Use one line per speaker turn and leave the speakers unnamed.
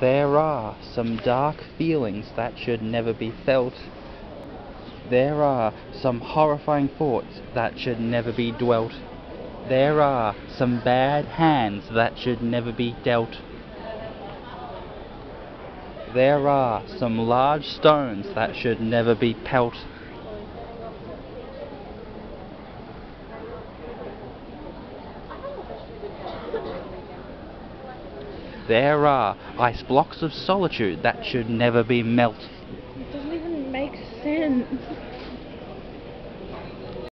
There are some dark feelings that should never be felt. There are some horrifying thoughts that should never be dwelt. There are some bad hands that should never be dealt. There are some large stones that should never be pelt. There are ice blocks of solitude that should never be melted.
It doesn't even make sense.